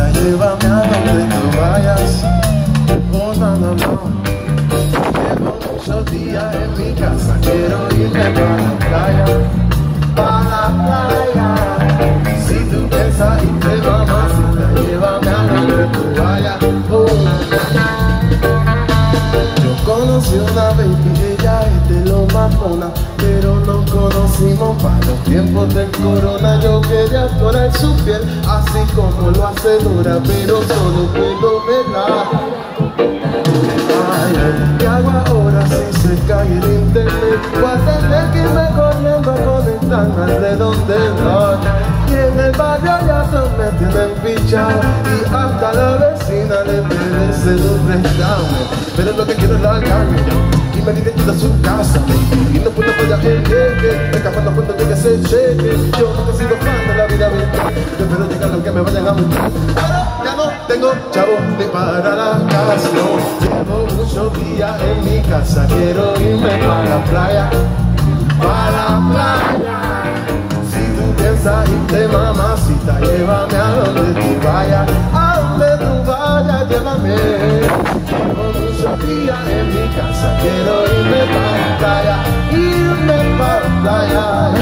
mamacita, llévame a donde tú vayas. Oh, no, no, no. Llevo muchos días en mi casa, quiero irme para la playa. Para la playa. Si tú piensas irte, mamacita, llévame a donde tú vayas. Oh. Yo conocí una baby, ella es de lo más mona, conocimos para los tiempos del corona. Yo quería explorar su piel, así como lo hace Dora, pero solo puedo verla. Ay, ¿qué hago ahora si se cae el internet? Voy a tener que irme corriendo a conectarme al de donde estoy. Y en el barrio ya todos me tienen pichado Y hasta la vecina le pide ese prestame Pero lo que quiero es largarme y me directo a su casa. Y no puedo fallar el llegue Escapando cuando llegue ese cheque Yo nunca he sido fan de la vida virtual Prefiero llegar lo que me vayan a montar Ahora ya no tengo chavo ni para la casa. Llevo muchos días en mi casa. Quiero irme para la playa Para la playa. Si tú piensas irte mamacita, llévame a donde tú vayas, en mi casa, quiero irme para la playa, irme para la playa.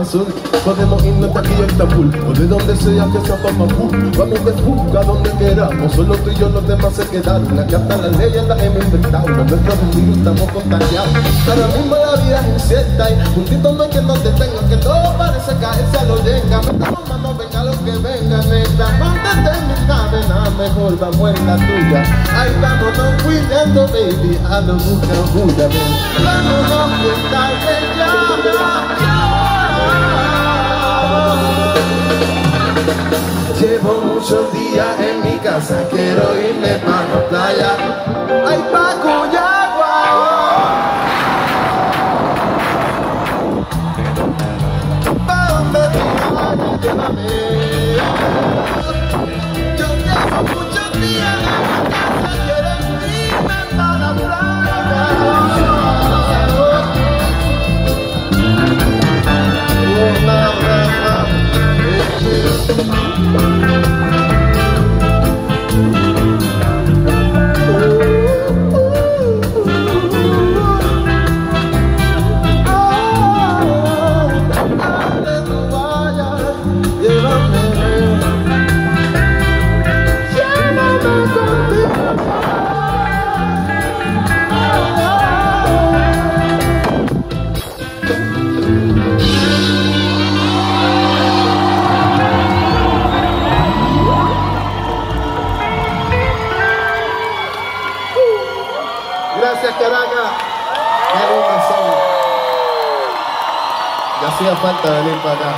Podemos irnos de aquí a Estambul O de donde sea que sea Papapú Vamos de fuga donde queramos Solo tú y yo los demás se quedaron. Aquí hasta las leyes las hemos inventado Con nuestros amigos estamos contagiados. Ahora mismo la vida es incierta Y juntitos no hay que nos detengan Que todo parece caerse a lo llega Metamos mano, venga lo que venga Neta, póntete en mi cadena Mejor vamos en la tuya. Ahí vámonos cuidando, baby A lo busca ven Vámonos que tarde ya Llevo muchos días en mi casa, quiero irme para la playa. Ay, pa' Cuyagua. Gracias, Caracas. Qué lindos. Ya hacía falta venir para acá.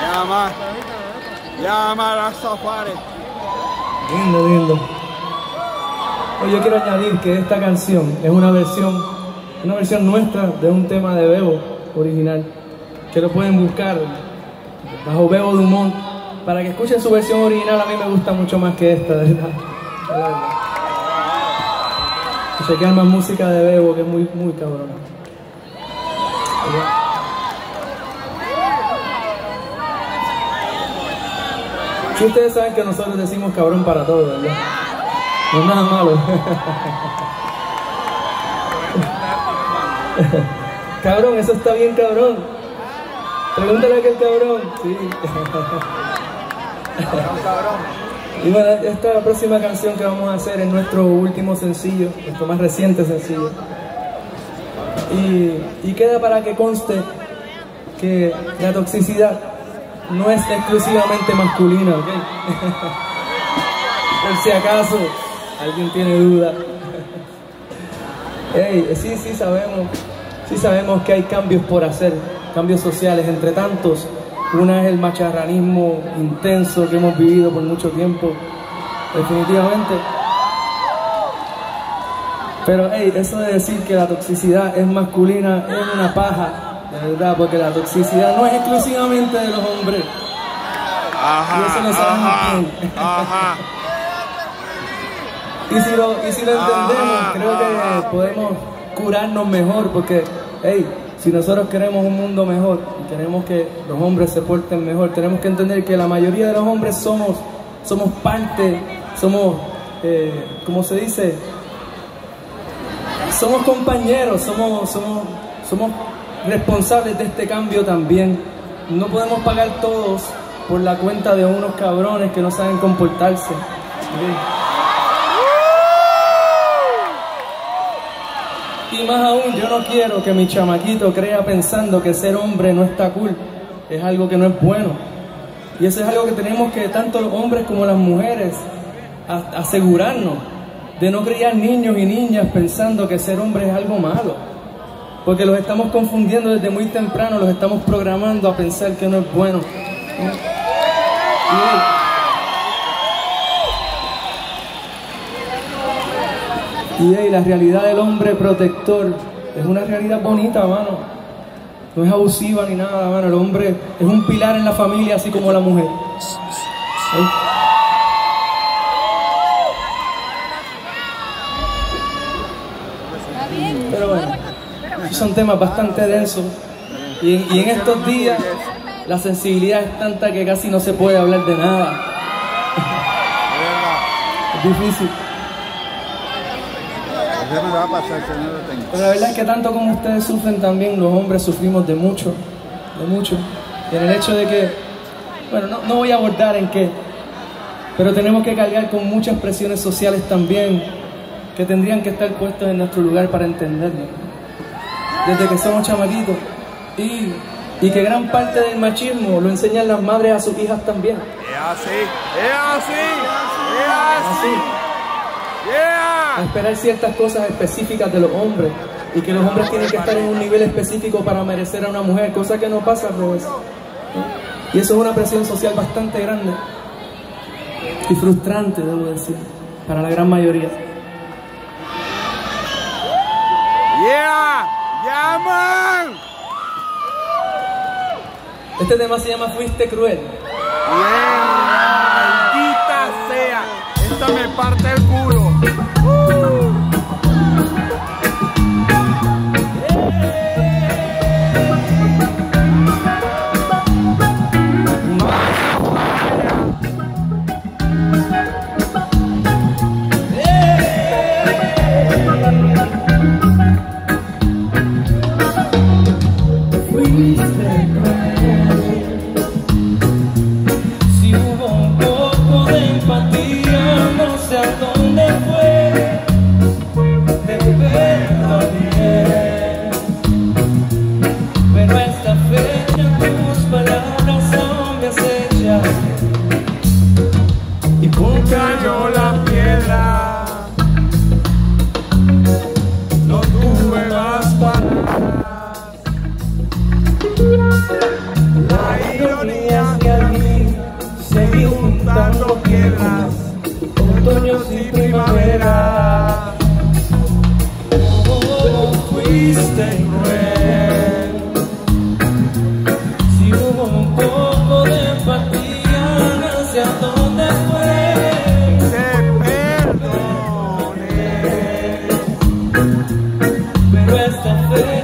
Llama, llama a safari. Lindo, lindo. Oye, yo quiero añadir que esta canción es una versión, una versión nuestra de un tema de Bebo original, que lo pueden buscar bajo Bebo Dumont para que escuchen su versión original. A mí me gusta mucho más que esta, de verdad. Chequear más música de Bebo, que es muy, muy cabrona. Si ustedes saben que nosotros decimos cabrón para todo, ¿verdad? No es nada malo. cabrón, eso está bien cabrón. Pregúntale a aquel cabrón. Sí. Y bueno, esta próxima canción que vamos a hacer es nuestro último sencillo, nuestro más reciente sencillo. Y, y queda para que conste que la toxicidad no es exclusivamente masculina, ¿ok? Por si acaso alguien tiene duda. Hey, sí, sí sabemos, sí sabemos que hay cambios por hacer, cambios sociales, entre tantos. Una es el macharranismo intenso que hemos vivido por mucho tiempo, definitivamente. Pero hey, eso de decir que la toxicidad es masculina es una paja, de verdad, porque la toxicidad no es exclusivamente de los hombres. Ajá, Y eso lo sabemos ajá, bien. ajá. Y si lo, y si lo entendemos, creo que podemos curarnos mejor, porque, hey, si nosotros queremos un mundo mejor y queremos que los hombres se porten mejor, tenemos que entender que la mayoría de los hombres somos, somos parte, somos, eh, ¿cómo se dice? Somos compañeros, somos, somos, somos responsables de este cambio también. No podemos pagar todos por la cuenta de unos cabrones que no saben comportarse. Y más aún, yo no quiero que mi chamaquito crea pensando que ser hombre no está cool. Es algo que no es bueno. Y eso es algo que tenemos que, tanto los hombres como las mujeres, asegurarnos de no criar niños y niñas pensando que ser hombre es algo malo. Porque los estamos confundiendo desde muy temprano, los estamos programando a pensar que no es bueno. Y, la realidad del hombre protector es una realidad bonita, mano. No es abusiva ni nada, mano. El hombre es un pilar en la familia, así como la mujer. Pero bueno, son temas bastante densos. Y en, y en estos días la sensibilidad es tanta que casi no se puede hablar de nada. Es difícil. Eso me va a pasar, señor. Tengo. Pero la verdad es que tanto como ustedes sufren también, los hombres sufrimos de mucho, de mucho. Y en el hecho de que, bueno, no, no voy a abordar en qué, pero tenemos que cargar con muchas presiones sociales también que tendrían que estar puestas en nuestro lugar para entenderlo. Desde que somos chamaquitos. Y, y que gran parte del machismo lo enseñan las madres a sus hijas también. Es así, es así, es así. Así. a Yeah. esperar ciertas cosas específicas de los hombres y que los hombres tienen que estar en un nivel específico para merecer a una mujer, cosa que no pasa al revés. Y eso es una presión social bastante grande y frustrante, debo decir, para la gran mayoría. Yeah. Yeah, man. Este tema se llama Fuiste cruel. Bien, maldita sea. Esta me parte el culo. Si away. Pero esta fecha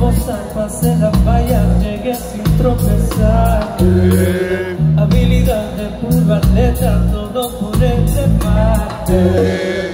esbozar, pasé la valla, llegué sin tropezar. Eh. Habilidad de pulvarleta, todo por el mar.